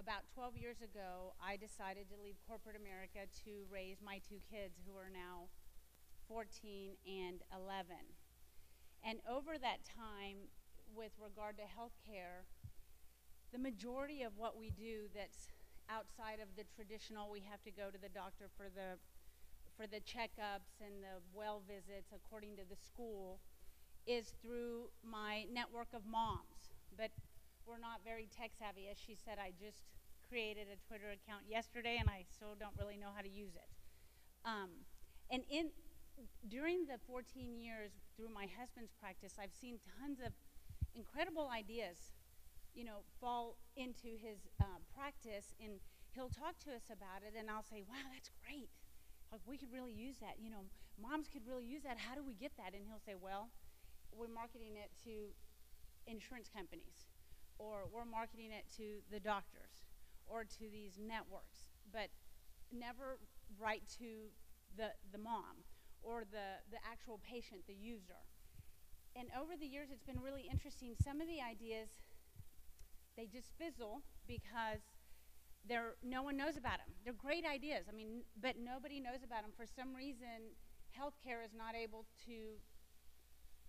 about 12 years ago, I decided to leave corporate America to raise my two kids who are now 14 and 11. And over that time, with regard to healthcare, the majority of what we do that's outside of the traditional, we have to go to the doctor for the for the checkups and the well visits according to the school is through my network of moms. But we're not very tech savvy. As she said, I just created a Twitter account yesterday and I still don't really know how to use it. Um, and in during the 14 years through my husband's practice, I've seen tons of incredible ideas, you know, fall into his uh, practice, and he'll talk to us about it, and I'll say, "Wow, that's great! Like we could really use that. You know, moms could really use that. How do we get that?" And he'll say, "Well, we're marketing it to insurance companies, or we're marketing it to the doctors, or to these networks, but never right to the the mom." or the, the actual patient, the user. And over the years, it's been really interesting. Some of the ideas, they just fizzle because they're, no one knows about them. They're great ideas, I mean, but nobody knows about them. For some reason, healthcare is not able to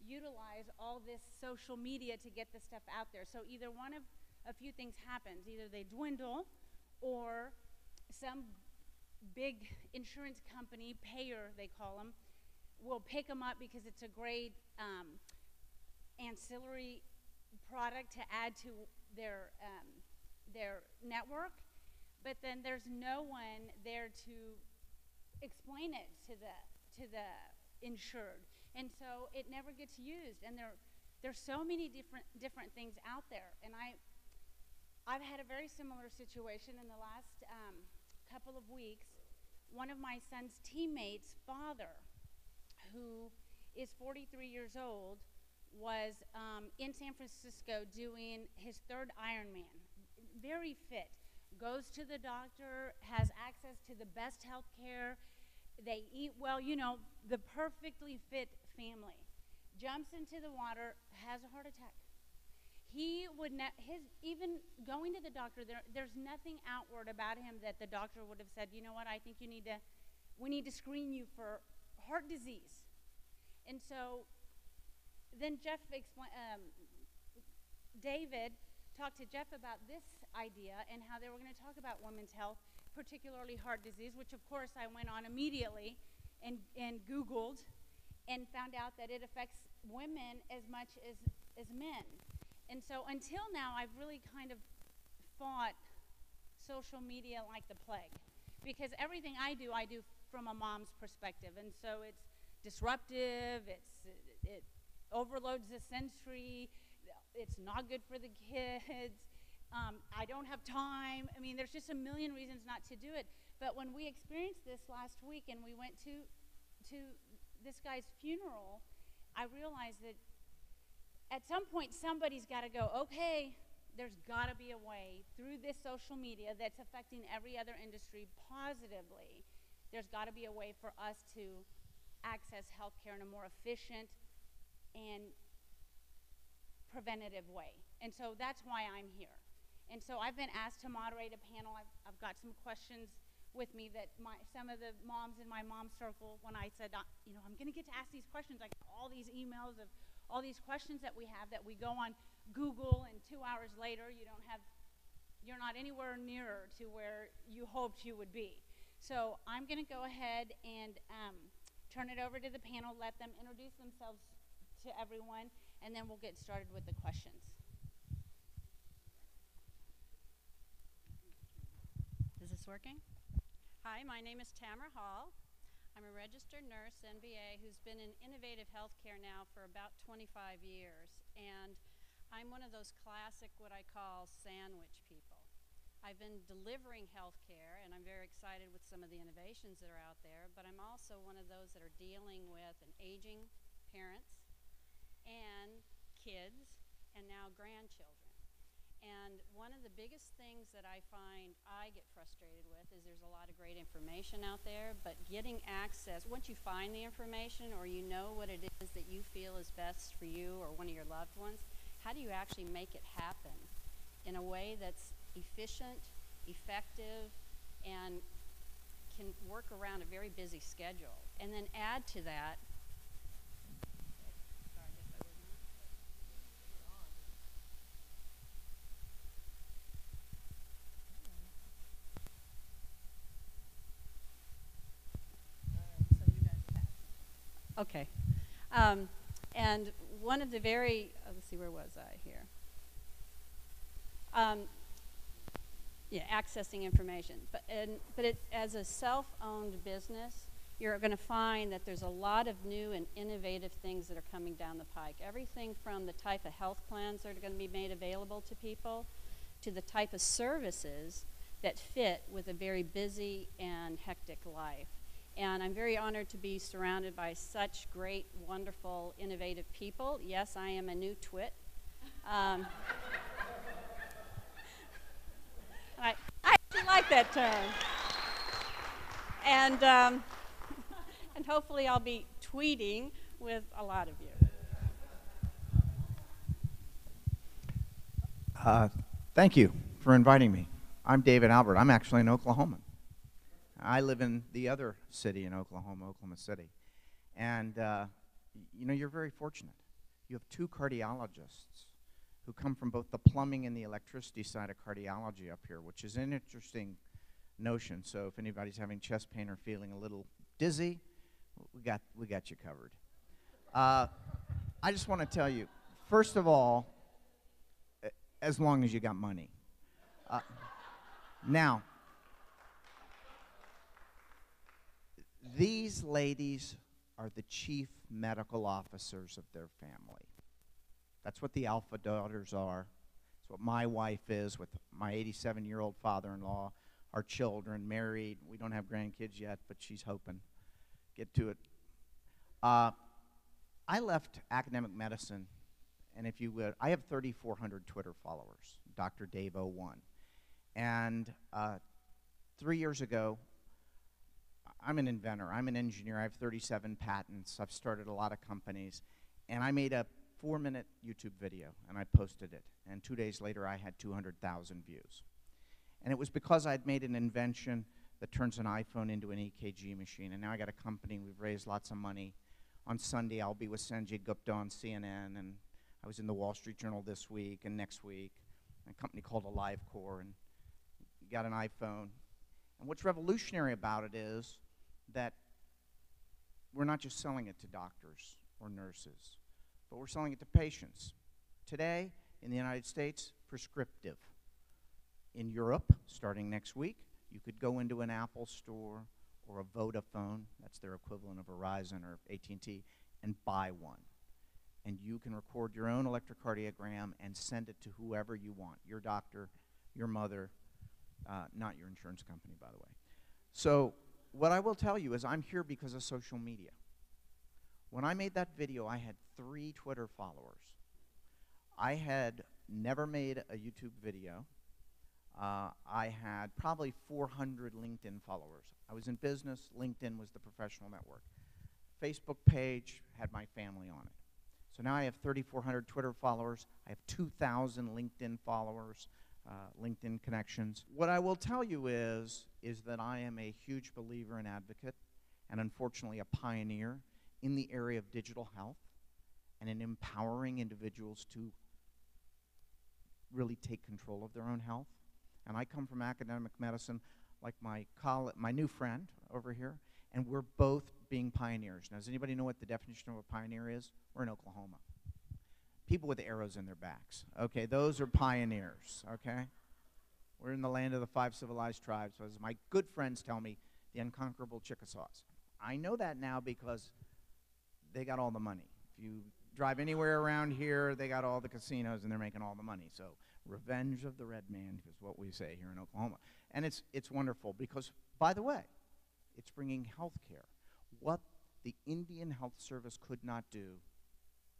utilize all this social media to get the stuff out there. So either one of a few things happens. Either they dwindle or some big insurance company, payer they call them, will pick them up because it's a great um, ancillary product to add to their, um, their network. But then there's no one there to explain it to the, to the insured. And so it never gets used. And there, there's so many different, different things out there. And I, I've had a very similar situation in the last um, couple of weeks. One of my son's teammates' father who is 43 years old, was um, in San Francisco doing his third Ironman. Very fit, goes to the doctor, has access to the best health care. They eat well, you know, the perfectly fit family. Jumps into the water, has a heart attack. He would ne- his even going to the doctor. There, there's nothing outward about him that the doctor would have said. You know what? I think you need to. We need to screen you for heart disease. And so then Jeff explained, um, David talked to Jeff about this idea and how they were going to talk about women's health, particularly heart disease, which of course I went on immediately and, and Googled and found out that it affects women as much as, as men. And so until now, I've really kind of fought social media like the plague because everything I do, I do from a mom's perspective. And so it's disruptive, it's, it overloads the sensory, it's not good for the kids. Um, I don't have time. I mean, there's just a million reasons not to do it. But when we experienced this last week and we went to, to this guy's funeral, I realized that at some point somebody's got to go, okay, there's got to be a way through this social media that's affecting every other industry positively. There's got to be a way for us to access healthcare in a more efficient and preventative way. And so that's why I'm here. And so I've been asked to moderate a panel. I've, I've got some questions with me that my, some of the moms in my mom circle, when I said, you know, I'm going to get to ask these questions, like all these emails of all these questions that we have that we go on Google, and two hours later, you don't have, you're not anywhere nearer to where you hoped you would be. So I'm going to go ahead and um, turn it over to the panel, let them introduce themselves to everyone, and then we'll get started with the questions. Is this working? Hi, my name is Tamara Hall. I'm a registered nurse, MBA, who's been in innovative healthcare now for about 25 years. And I'm one of those classic, what I call sandwich people. I've been delivering healthcare, and I'm very excited with some of the innovations that are out there, but I'm also one of those that are dealing with an aging parents and kids and now grandchildren. And one of the biggest things that I find I get frustrated with is there's a lot of great information out there, but getting access, once you find the information or you know what it is that you feel is best for you or one of your loved ones, how do you actually make it happen in a way that's efficient effective, and can work around a very busy schedule. And then add to that. Sorry, I guess I was not. Okay. Um, and one of the very, uh, let's see, where was I here? Um, yeah, accessing information. But, and, but it, as a self-owned business, you're going to find that there's a lot of new and innovative things that are coming down the pike. Everything from the type of health plans that are going to be made available to people to the type of services that fit with a very busy and hectic life. And I'm very honored to be surrounded by such great, wonderful, innovative people. Yes, I am a new twit. Um, I, I actually like that term. And, um, and hopefully I'll be tweeting with a lot of you. Uh, thank you for inviting me. I'm David Albert. I'm actually an Oklahoman. I live in the other city in Oklahoma, Oklahoma City. And, uh, you know, you're very fortunate. You have two cardiologists who come from both the plumbing and the electricity side of cardiology up here, which is an interesting notion. So if anybody's having chest pain or feeling a little dizzy, we got, we got you covered. Uh, I just want to tell you, first of all, as long as you got money. Uh, now, these ladies are the chief medical officers of their family. That's what the alpha daughters are. That's what my wife is with my 87 year old father in law, our children, married. We don't have grandkids yet, but she's hoping. Get to it. Uh, I left academic medicine, and if you would, I have 3,400 Twitter followers, Dr. Dave01. And uh, three years ago, I'm an inventor. I'm an engineer. I have 37 patents. I've started a lot of companies. And I made a four minute YouTube video and I posted it. And two days later, I had 200,000 views. And it was because I'd made an invention that turns an iPhone into an EKG machine. And now I got a company. We've raised lots of money. On Sunday, I'll be with Sanjay Gupta on CNN. And I was in the Wall Street Journal this week and next week. A company called AliveCor, And got an iPhone. And what's revolutionary about it is that we're not just selling it to doctors or nurses, but we're selling it to patients. Today, in the United States, prescriptive. In Europe, starting next week, you could go into an Apple store or a Vodafone, that's their equivalent of Verizon or AT&T, and buy one. And you can record your own electrocardiogram and send it to whoever you want, your doctor, your mother, uh, not your insurance company, by the way. So what I will tell you is I'm here because of social media. When I made that video, I had three Twitter followers. I had never made a YouTube video. Uh, I had probably 400 LinkedIn followers. I was in business. LinkedIn was the professional network. Facebook page had my family on it. So now I have 3,400 Twitter followers. I have 2,000 LinkedIn followers uh, LinkedIn connections. What I will tell you is, is that I am a huge believer and advocate, and unfortunately a pioneer in the area of digital health and in empowering individuals to really take control of their own health. And I come from academic medicine, like my coll- my new friend over here, and we're both being pioneers. Now, does anybody know what the definition of a pioneer is? We're in Oklahoma people with arrows in their backs. Okay, those are pioneers. Okay? We're in the land of the five civilized tribes. As my good friends tell me, the unconquerable Chickasaws. I know that now because they got all the money. If you drive anywhere around here, they got all the casinos and they're making all the money. So, revenge of the red man is what we say here in Oklahoma. And it's, it's wonderful because, by the way, it's bringing health care. What the Indian Health Service could not do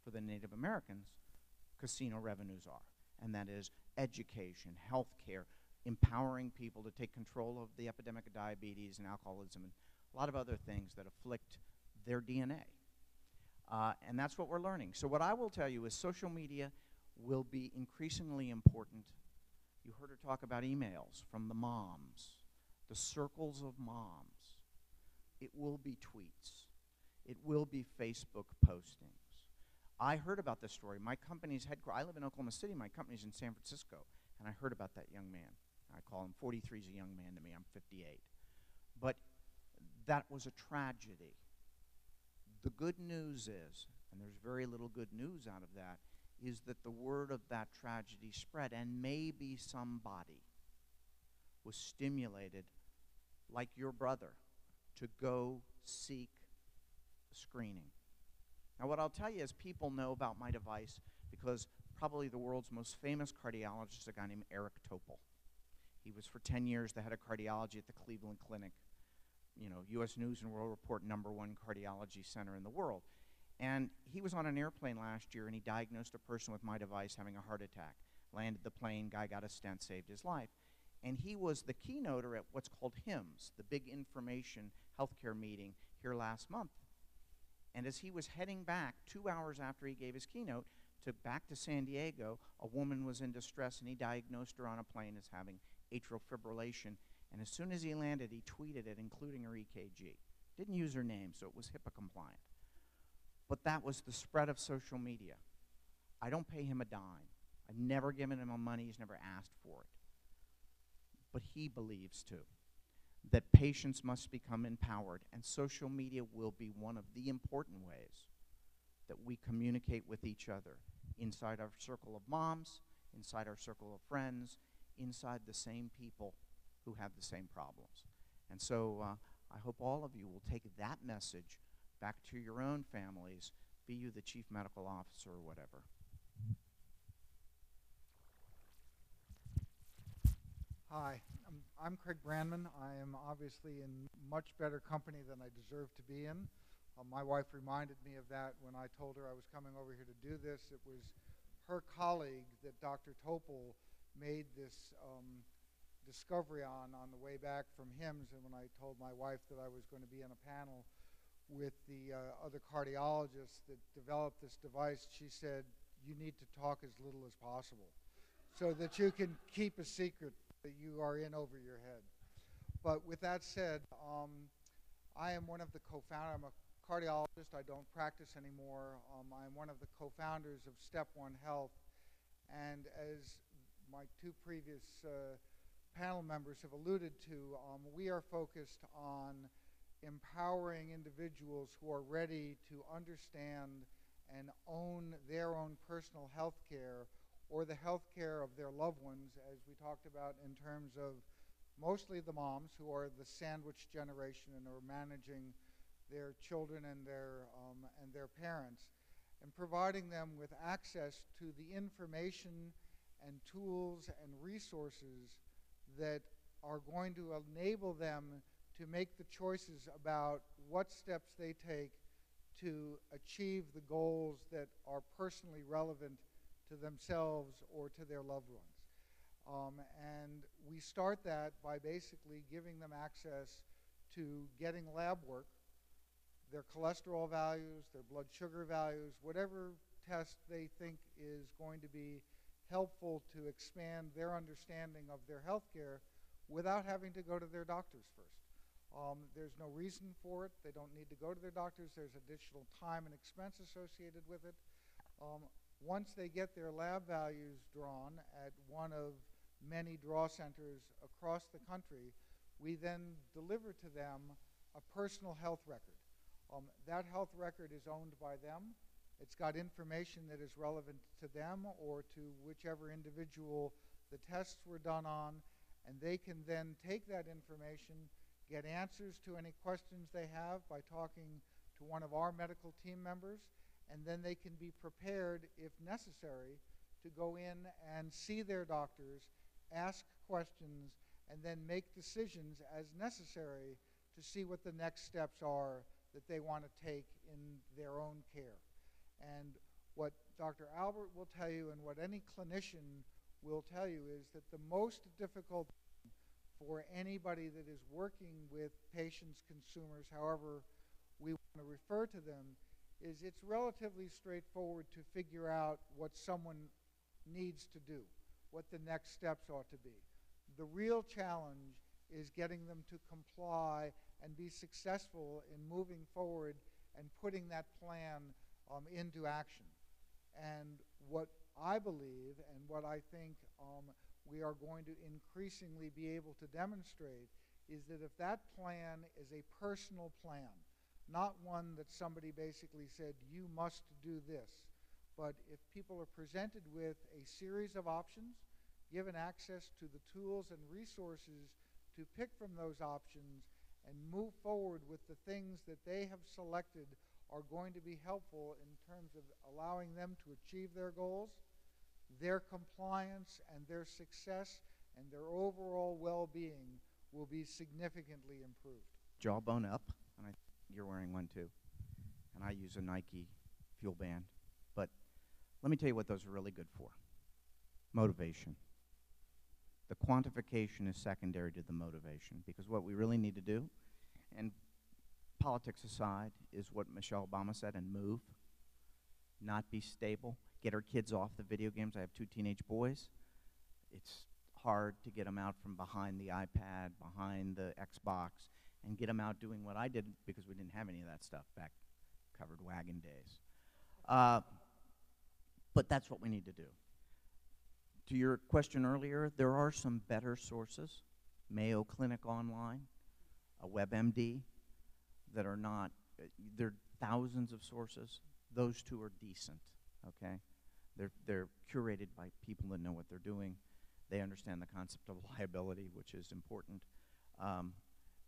for the Native Americans, casino revenues are, and that is education, health care, empowering people to take control of the epidemic of diabetes and alcoholism and a lot of other things that afflict their DNA. Uh, and that's what we're learning. So, what I will tell you is social media will be increasingly important You heard her talk about emails from the moms, the circles of moms. It will be tweets. It will be Facebook postings. I heard about this story. My company's headquarters, I live in Oklahoma City, my company's in San Francisco, and I heard about that young man. I call him 43 is a young man to me, I'm 58. But that was a tragedy. The good news is, and there's very little good news out of that, is that the word of that tragedy spread, and maybe somebody was stimulated, like your brother, to go seek screening. Now, what I'll tell you is people know about my device because probably the world's most famous cardiologist is a guy named Eric Topol. He was for 10 years the head of cardiology at the Cleveland Clinic, you know, U.S. News and World Report number one cardiology center in the world. And he was on an airplane last year and he diagnosed a person with my device having a heart attack. Landed the plane, guy got a stent, saved his life. And he was the keynoter at what's called HIMSS, the big information healthcare meeting here last month. And as he was heading back, two hours after he gave his keynote, to back to San Diego, a woman was in distress and he diagnosed her on a plane as having atrial fibrillation. And as soon as he landed, he tweeted it, including her EKG. Didn't use her name, so it was HIPAA compliant. But that was the spread of social media. I don't pay him a dime. I've never given him a money, he's never asked for it. But he believes too that patients must become empowered, and social media will be one of the important ways that we communicate with each other inside our circle of moms, inside our circle of friends, inside the same people who have the same problems. And so uh, I hope all of you will take that message back to your own families, be you the chief medical officer or whatever. Hi, I'm, I'm Craig Brandman. I am obviously in much better company than I deserve to be in. Uh, my wife reminded me of that when I told her I was coming over here to do this. It was her colleague that Dr. Topol made this um, discovery on on the way back from HIMSS. And when I told my wife that I was going to be on a panel with the uh, other cardiologists that developed this device, she said, You need to talk as little as possible so that you can keep a secret you are in over your head. But with that said, um, I am one of the co-founders. I'm a cardiologist. I don't practice anymore. Um, I'm one of the co-founders of StepOne Health. And as my two previous uh, panel members have alluded to, um, we are focused on empowering individuals who are ready to understand and own their own personal health care or the health care of their loved ones, as we talked about in terms of mostly the moms who are the sandwich generation and are managing their children and their, um, and their parents, and providing them with access to the information and tools and resources that are going to enable them to make the choices about what steps they take to achieve the goals that are personally relevant to themselves or to their loved ones. Um, and we start that by basically giving them access to getting lab work, their cholesterol values, their blood sugar values, whatever test they think is going to be helpful to expand their understanding of their health care without having to go to their doctors first. Um, there's no reason for it. They don't need to go to their doctors. There's additional time and expense associated with it. Um, once they get their lab values drawn at one of many draw centers across the country, we then deliver to them a personal health record. Um, that health record is owned by them. It's got information that is relevant to them or to whichever individual the tests were done on, and they can then take that information get answers to any questions they have by talking to one of our medical team members, and then they can be prepared, if necessary, to go in and see their doctors, ask questions, and then make decisions as necessary to see what the next steps are that they want to take in their own care. And what Dr. Albert will tell you and what any clinician will tell you is that the most difficult for anybody that is working with patients, consumers, however we want to refer to them, is it's relatively straightforward to figure out what someone needs to do. what the next steps ought to be. The real challenge is getting them to comply and be successful in moving forward and putting that plan um, into action. And what I believe and what I think um, we are going to increasingly be able to demonstrate is that if that plan is a personal plan, not one that somebody basically said, you must do this, but if people are presented with a series of options, given access to the tools and resources to pick from those options and move forward with the things that they have selected are going to be helpful in terms of allowing them to achieve their goals, their compliance and their success and their overall well-being will be significantly improved. Jawbone up, and I, you're wearing one too. And I use a Nike FuelBand. But let me tell you what those are really good for motivation. The quantification is secondary to the motivation because what we really need to do, and politics aside, is what Michelle Obama said and move, not be stable, get our kids off the video games. I have two teenage boys. It's hard to get them out from behind the iPad, behind the Xbox, and get them out doing what I did because we didn't have any of that stuff back covered wagon days. Uh, but that's what we need to do. To your question earlier, there are some better sources, Mayo Clinic Online, a WebMD, that are not, uh, there are thousands of sources. Those two are decent, okay? They're, they're curated by people that know what they're doing. They understand the concept of liability, which is important. Um,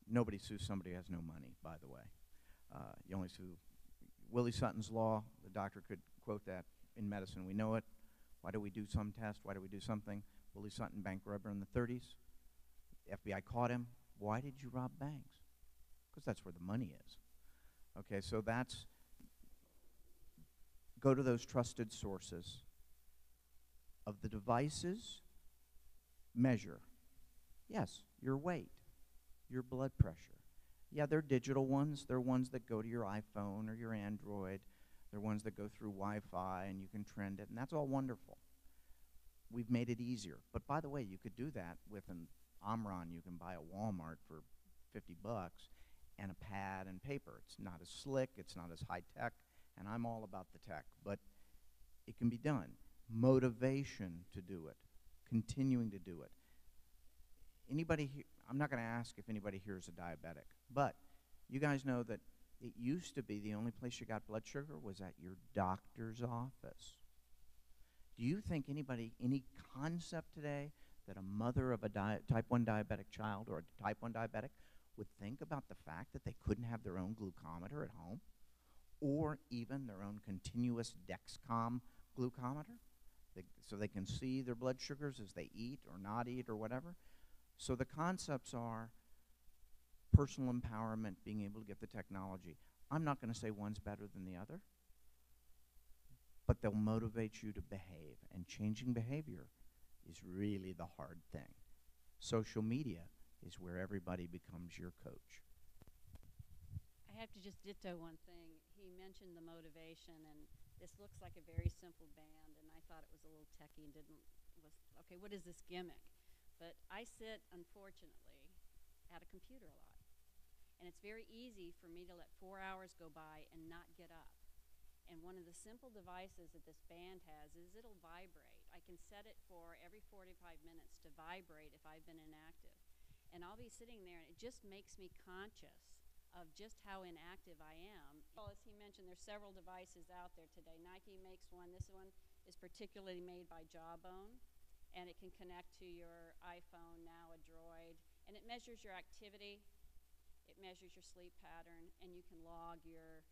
nobody sues somebody who has no money, by the way. Uh, you only sue Willie Sutton's law. The doctor could quote that in medicine. We know it. Why do we do some test? Why do we do something? Willie Sutton, bank robber in the 30s. FBI caught him. Why did you rob banks? Because that's where the money is. Okay, so that's go to those trusted sources of the devices measure yes your weight your blood pressure. Yeah they're digital ones. They're ones that go to your iphone or your android. They're ones that go through wi-fi and you can trend it and that's all wonderful. We've made it easier. But by the way you could do that with an omron. You can buy a walmart for 50 bucks and a pad and paper. It's not as slick. It's not as high tech and I'm all about the tech, but it can be done. Motivation to do it, continuing to do it. Anybody, I'm not going to ask if anybody here is a diabetic, but you guys know that it used to be the only place you got blood sugar was at your doctor's office. Do you think anybody, any concept today that a mother of a type 1 diabetic child or a type 1 diabetic would think about the fact that they couldn't have their own glucometer at home? or even their own continuous Dexcom glucometer, they, so they can see their blood sugars as they eat or not eat or whatever. So the concepts are personal empowerment, being able to get the technology. I'm not going to say one's better than the other, but they'll motivate you to behave, and changing behavior is really the hard thing. Social media is where everybody becomes your coach. I have to just ditto one thing. He mentioned the motivation, and this looks like a very simple band, and I thought it was a little techy and didn't was okay. What is this gimmick? But I sit, unfortunately, at a computer a lot, and it's very easy for me to let four hours go by and not get up. And one of the simple devices that this band has is it'll vibrate. I can set it for every 45 minutes to vibrate if I've been inactive. And I'll be sitting there, and it just makes me conscious of just how inactive I am. Well, as he mentioned, there's several devices out there today. Nike makes one. This one is particularly made by Jawbone, and it can connect to your iPhone, now a Droid, and it measures your activity, it measures your sleep pattern, and you can log your,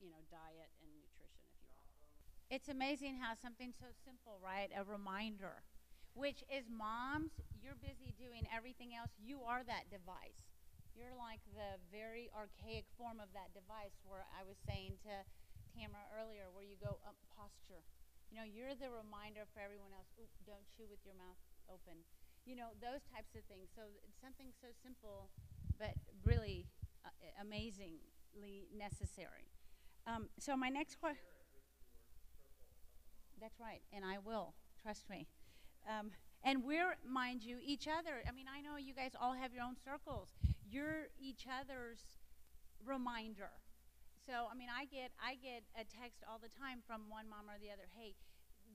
you know, diet and nutrition if you want. It's amazing how something so simple, right? A reminder, which is moms, you're busy doing everything else. You are that device. You're like the very archaic form of that device where I was saying to Tamara earlier, where you go up posture. You know, you're the reminder for everyone else, don't chew with your mouth open. You know, those types of things. So it's something so simple, but really uh, amazingly necessary. Um, so my next question. That's right, and I will. Trust me. um, and we're, mind you, each other. I mean, I know you guys all have your own circles. You're each other's reminder. So, I mean, I get I get a text all the time from one mom or the other. Hey,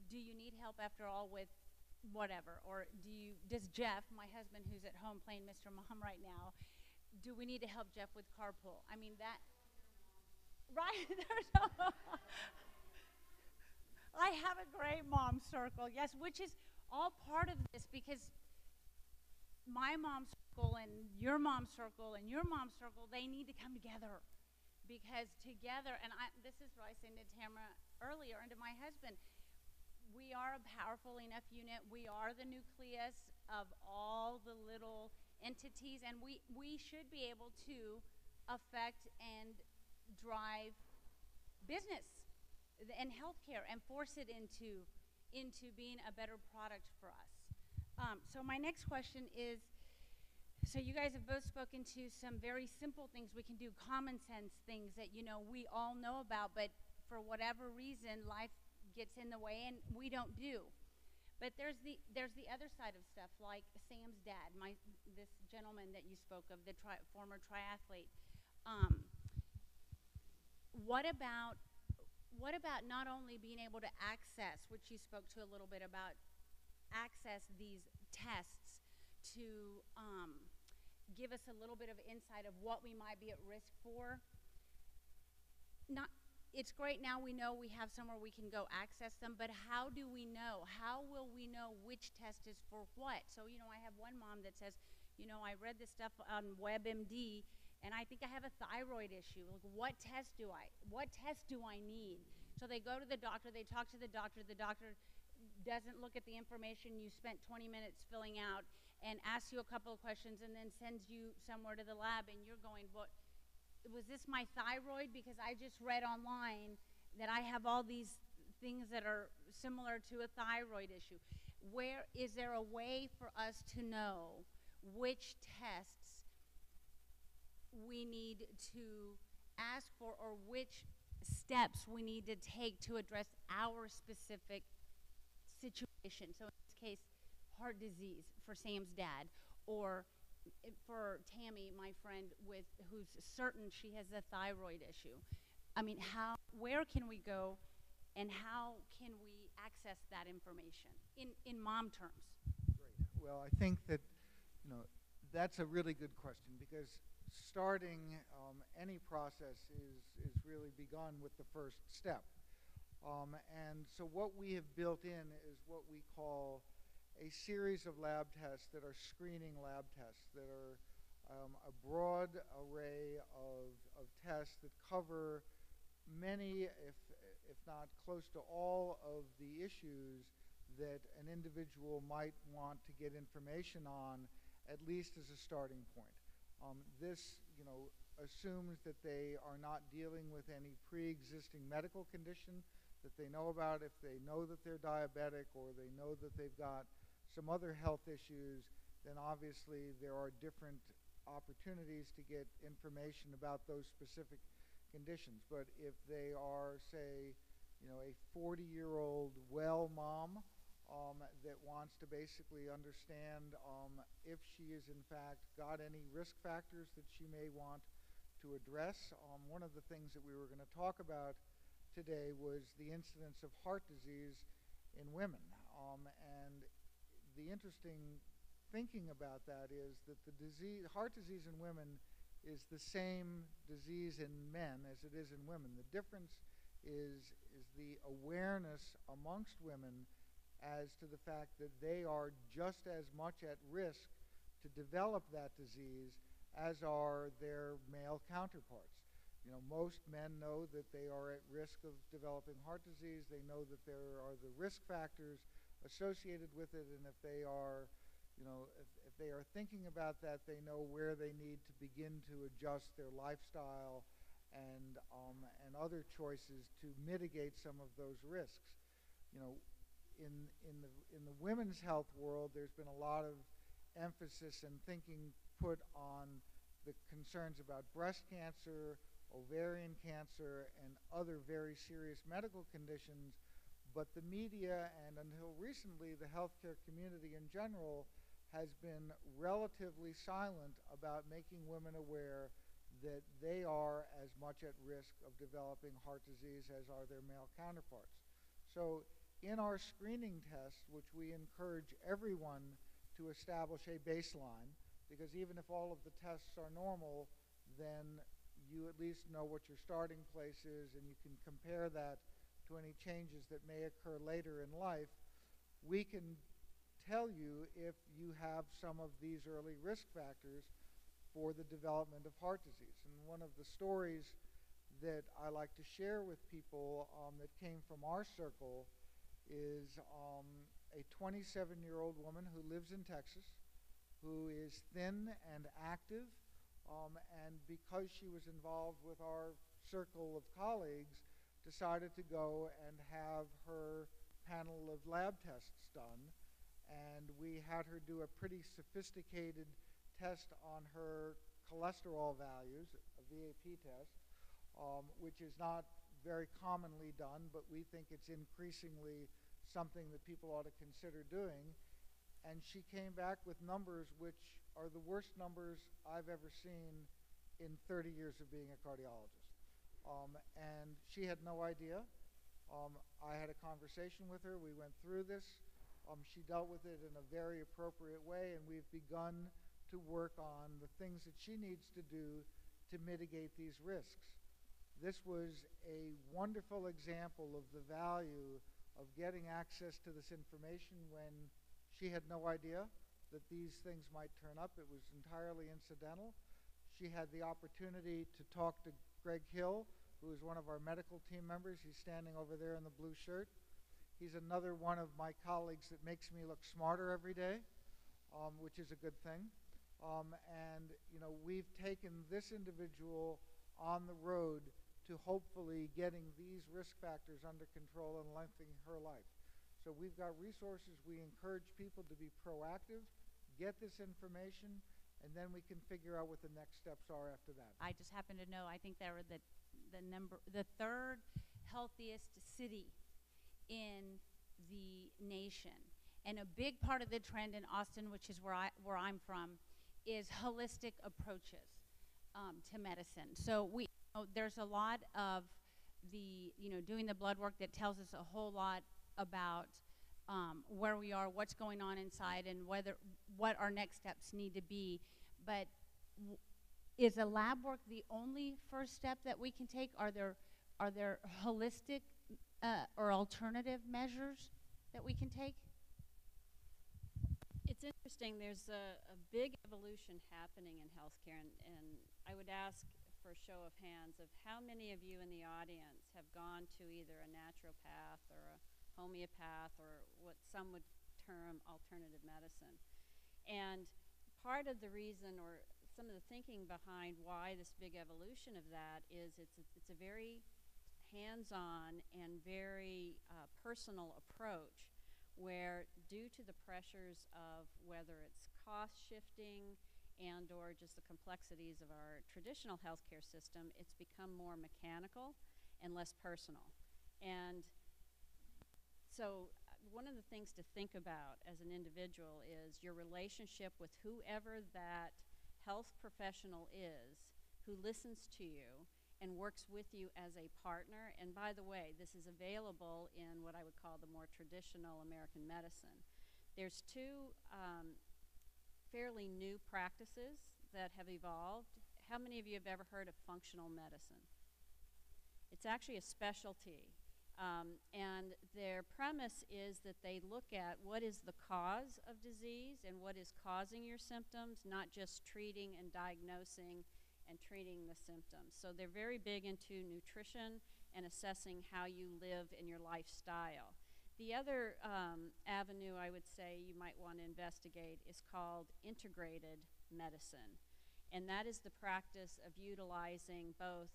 do you need help after all with whatever? Or do you does Jeff, my husband, who's at home playing Mr. Mom right now, do we need to help Jeff with carpool? I mean that. Right? There's no. I have a great mom circle, yes, which is all part of this because my mom's circle and your mom's circle and your mom's circle, they need to come together. Because together, and I, this is what I said to Tamara earlier and to my husband, we are a powerful enough unit. We are the nucleus of all the little entities, and we, we should be able to affect and drive business and healthcare and force it into into being a better product for us. Um, so my next question is, so you guys have both spoken to some very simple things we can do, common sense things that you know we all know about, but for whatever reason life gets in the way and we don't do. But there's the there's the other side of stuff, like Sam's dad, my this gentleman that you spoke of, the tri- former triathlete. Um, what about what about not only being able to access, which you spoke to a little bit about, access these tests to um, give us a little bit of insight of what we might be at risk for? Not, it's great now we know we have somewhere we can go access them, but how do we know? How will we know which test is for what? So, you know, I have one mom that says, you know, I read this stuff on WebMD and I think I have a thyroid issue. Like, what test do I? What test do I need? So they go to the doctor. They talk to the doctor. The doctor doesn't look at the information you spent 20 minutes filling out and asks you a couple of questions and then sends you somewhere to the lab and you're going, "What was this my thyroid because I just read online that I have all these things that are similar to a thyroid issue." Where is there a way for us to know which tests we need to ask for or which steps we need to take to address our specific situation. So in this case, heart disease for Sam's dad, or for Tammy, my friend, with who's certain she has a thyroid issue. I mean, how, where can we go, and how can we access that information in in mom terms? Great. Well, I think that you know that's a really good question because starting um, any process is, is really begun with the first step. Um, and so what we have built in is what we call a series of lab tests that are screening lab tests that are um, a broad array of, of tests that cover many, if, if not close to all of the issues that an individual might want to get information on, at least as a starting point. Um, this, you know, assumes that they are not dealing with any pre-existing medical condition that they know about. If they know that they're diabetic or they know that they've got some other health issues, then obviously there are different opportunities to get information about those specific conditions. But if they are, say, you know, a 40-year-old well mom um, that wants to basically understand um, if she is in fact got any risk factors that she may want to address. Um, one of the things that we were going to talk about today was the incidence of heart disease in women. Um, and the interesting thinking about that is that the disease, heart disease in women is the same disease in men as it is in women. The difference is, is the awareness amongst women as to the fact that they are just as much at risk to develop that disease as are their male counterparts. You know, most men know that they are at risk of developing heart disease. They know that there are the risk factors associated with it, and if they are, you know, if, if they are thinking about that, they know where they need to begin to adjust their lifestyle and um, and other choices to mitigate some of those risks. You know, in, in, the, in the women's health world, there's been a lot of emphasis and thinking put on the concerns about breast cancer, ovarian cancer, and other very serious medical conditions. But the media and until recently the healthcare community in general has been relatively silent about making women aware that they are as much at risk of developing heart disease as are their male counterparts. So in our screening tests, which we encourage everyone to establish a baseline, because even if all of the tests are normal, then you at least know what your starting place is and you can compare that to any changes that may occur later in life. We can tell you if you have some of these early risk factors for the development of heart disease. And one of the stories that I like to share with people um, that came from our circle is um, a 27 year old woman who lives in Texas, who is thin and active. Um, and because she was involved with our circle of colleagues, decided to go and have her panel of lab tests done. And we had her do a pretty sophisticated test on her cholesterol values, a VAP test, um, which is not very commonly done, but we think it's increasingly something that people ought to consider doing. And she came back with numbers which are the worst numbers I've ever seen in 30 years of being a cardiologist. Um, and she had no idea. Um, I had a conversation with her. We went through this. Um, she dealt with it in a very appropriate way, and we've begun to work on the things that she needs to do to mitigate these risks. This was a wonderful example of the value of getting access to this information when she had no idea that these things might turn up. It was entirely incidental. She had the opportunity to talk to Greg Hill, who is one of our medical team members. He's standing over there in the blue shirt. He's another one of my colleagues that makes me look smarter every day, um, which is a good thing. Um, and, you know, we've taken this individual on the road to hopefully getting these risk factors under control and lengthening her life. So we've got resources. We encourage people to be proactive, get this information, and then we can figure out what the next steps are after that. I just happen to know, I think they were the, the number, the third healthiest city in the nation. And a big part of the trend in Austin, which is where I where I'm from, is holistic approaches um, to medicine. So we know, there's a lot of the you know doing the blood work that tells us a whole lot about um, where we are, what's going on inside, and whether what our next steps need to be. But w- is a lab work the only first step that we can take? Are there are there holistic uh, or alternative measures that we can take? It's interesting. There's a, a big evolution happening in healthcare, and, and I would ask for a show of hands of how many of you in the audience have gone to either a naturopath or a homeopath or what some would term alternative medicine. And part of the reason or some of the thinking behind why this big evolution of that is it's a, it's a very hands-on and very uh, personal approach where due to the pressures of whether it's cost shifting and or just the complexities of our traditional healthcare system, it's become more mechanical and less personal. And so one of the things to think about as an individual is your relationship with whoever that health professional is who listens to you and works with you as a partner. And by the way, this is available in what I would call the more traditional American medicine. There's two um, fairly new practices that have evolved. How many of you have ever heard of functional medicine? It's actually a specialty. Um, and their premise is that they look at what is the cause of disease and what is causing your symptoms, not just treating and diagnosing and treating the symptoms. So they're very big into nutrition and assessing how you live in your lifestyle. The other um, avenue I would say you might want to investigate is called integrated medicine. And that is the practice of utilizing both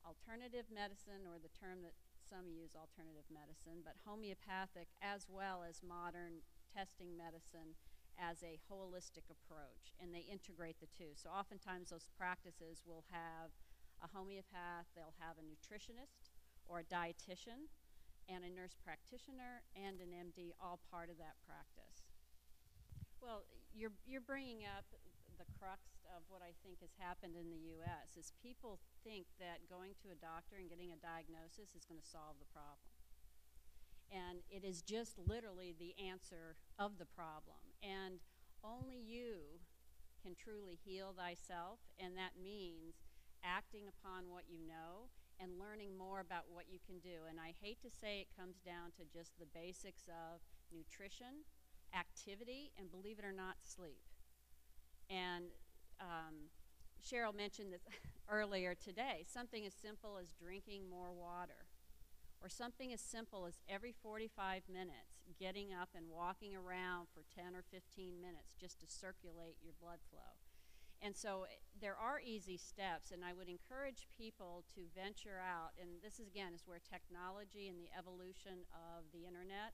alternative medicine, or the term that some use alternative medicine, but homeopathic as well as modern testing medicine as a holistic approach. And they integrate the two. So oftentimes those practices will have a homeopath, they'll have a nutritionist or a dietitian, and a nurse practitioner and an MD, all part of that practice. Well, you're, you're bringing up the crux of what I think has happened in the U.S. is people think that going to a doctor and getting a diagnosis is going to solve the problem. And it is just literally the answer of the problem. And only you can truly heal thyself, and that means acting upon what you know and learning more about what you can do. And I hate to say it comes down to just the basics of nutrition, activity, and believe it or not, sleep. And um, Cheryl mentioned this earlier today something as simple as drinking more water, or something as simple as every 45 minutes getting up and walking around for 10 or 15 minutes just to circulate your blood flow. And so eh, there are easy steps, and I would encourage people to venture out. And this is again is where technology and the evolution of the internet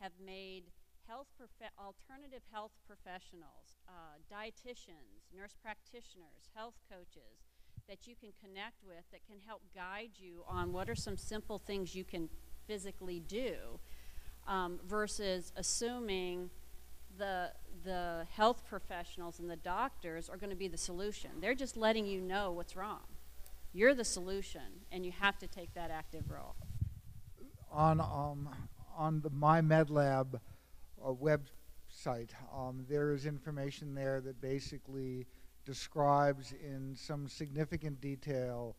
have made health profe- alternative health professionals, uh, dietitians, nurse practitioners, health coaches that you can connect with that can help guide you on what are some simple things you can physically do um, versus assuming the the health professionals and the doctors are going to be the solution. They're just letting you know what's wrong. You're the solution, and you have to take that active role. On um, on the MyMedLab uh, website, um, there is information there that basically describes in some significant detail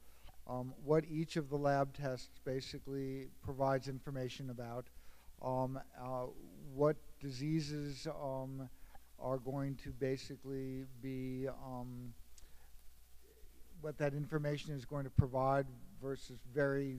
um, what each of the lab tests basically provides information about, um, uh, what diseases um, are going to basically be um, what that information is going to provide versus very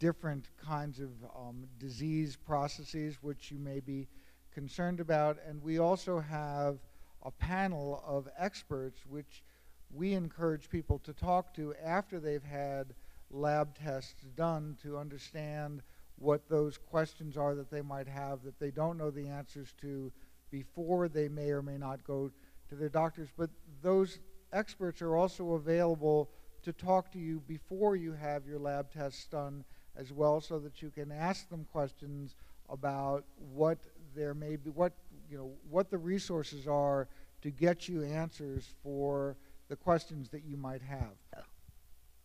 different kinds of um, disease processes which you may be concerned about. And we also have a panel of experts which we encourage people to talk to after they've had lab tests done to understand what those questions are that they might have that they don't know the answers to before they may or may not go to their doctors. But those experts are also available to talk to you before you have your lab tests done as well so that you can ask them questions about what there may be what you know what the resources are to get you answers for the questions that you might have.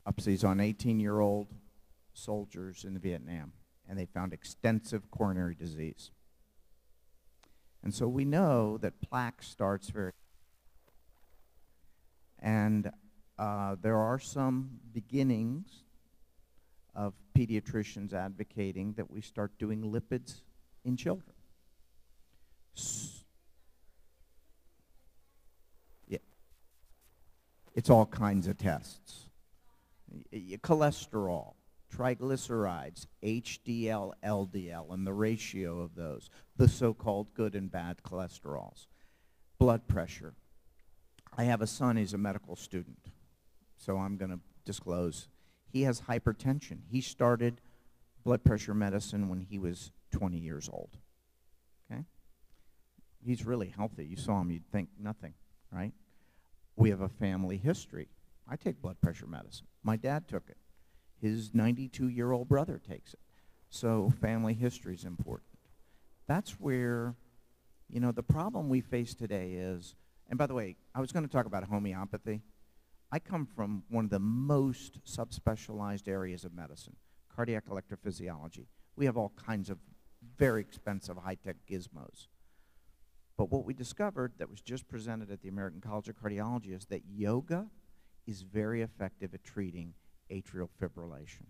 Upsies on 18 year old soldiers in Vietnam, and they found extensive coronary disease. And so we know that plaque starts very. And uh, there are some beginnings of pediatricians advocating that we start doing lipids in children. Yeah. It's all kinds of tests. Cholesterol, triglycerides, HDL, LDL, and the ratio of those, the so-called good and bad cholesterols, blood pressure. I have a son, he's a medical student, so I'm going to disclose. He has hypertension. He started blood pressure medicine when he was 20 years old. Okay? He's really healthy. You saw him, you'd think nothing, right? We have a family history. I take blood pressure medicine. My dad took it. His 92 year old brother takes it. So family history is important. That's where, you know, the problem we face today is, and by the way, I was going to talk about homeopathy. I come from one of the most subspecialized areas of medicine, cardiac electrophysiology. We have all kinds of very expensive high-tech gizmos. But what we discovered that was just presented at the American College of Cardiology is that yoga is very effective at treating atrial fibrillation.